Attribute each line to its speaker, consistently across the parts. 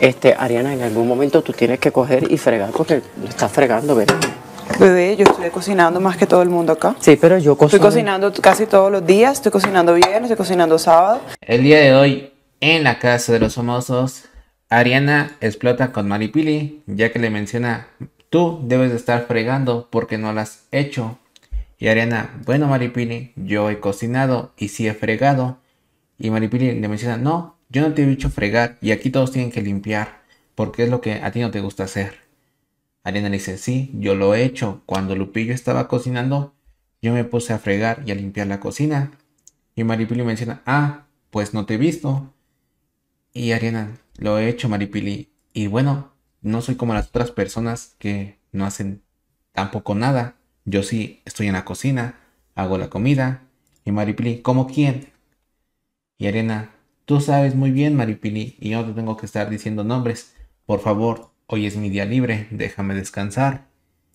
Speaker 1: Este, Ariana, en algún momento tú tienes que coger y fregar porque estás fregando, ¿verdad?
Speaker 2: Bebé, yo estoy cocinando más que todo el mundo acá.
Speaker 1: Sí, pero yo cocino.
Speaker 2: Estoy cocinando casi todos los días, estoy cocinando viernes, estoy cocinando sábado.
Speaker 3: El día de hoy, en la casa de los famosos, Ariana explota con Maripili, ya que le menciona, tú debes de estar fregando porque no lo has hecho. Y Ariana, bueno Maripili, yo he cocinado y sí he fregado. Y Maripili le menciona, no, yo no te he dicho fregar y aquí todos tienen que limpiar porque es lo que a ti no te gusta hacer. Ariana le dice, sí, yo lo he hecho. Cuando Lupillo estaba cocinando, yo me puse a fregar y a limpiar la cocina. Y Maripili menciona, ah, pues no te he visto. Y Ariana, lo he hecho, Maripili. Y bueno, no soy como las otras personas que no hacen tampoco nada. Yo sí estoy en la cocina, hago la comida. Y Maripili, ¿como quién? Y Ariana, tú sabes muy bien, Maripili, y yo no te tengo que estar diciendo nombres. Por favor, hoy es mi día libre, déjame descansar.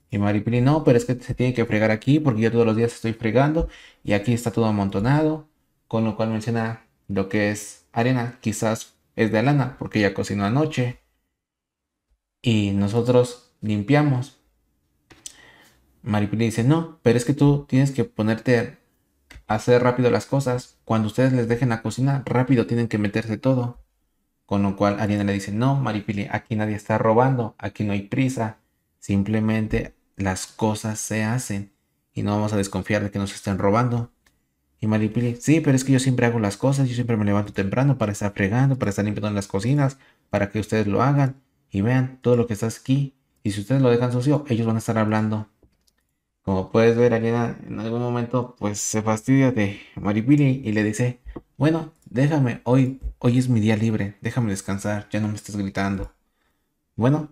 Speaker 3: Y Maripili, no, pero es que se tiene que fregar aquí porque yo todos los días estoy fregando y aquí está todo amontonado. Con lo cual menciona lo que es arena, quizás es de lana porque ella cocinó anoche. Y nosotros limpiamos. Maripili dice, no, pero es que tú tienes que ponerte hacer rápido las cosas. Cuando ustedes les dejen la cocina, rápido tienen que meterse todo. Con lo cual Ariana le dice, no, Maripili, aquí nadie está robando, aquí no hay prisa. Simplemente las cosas se hacen y no vamos a desconfiar de que nos estén robando. Y Maripili, sí, pero es que yo siempre hago las cosas, yo siempre me levanto temprano para estar fregando, para estar limpiando las cocinas, para que ustedes lo hagan y vean todo lo que está aquí. Y si ustedes lo dejan sucio, ellos van a estar hablando. Como puedes ver, Ariana en algún momento pues se fastidia de Maripili y le dice, bueno, déjame, hoy, hoy es mi día libre, déjame descansar, ya no me estás gritando. Bueno,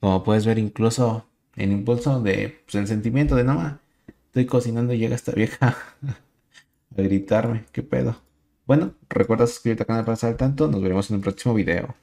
Speaker 3: como puedes ver incluso el impulso de, pues, el sentimiento de nada, estoy cocinando y llega esta vieja a gritarme, qué pedo. Bueno, recuerda suscribirte al canal para estar tanto, nos veremos en el próximo video.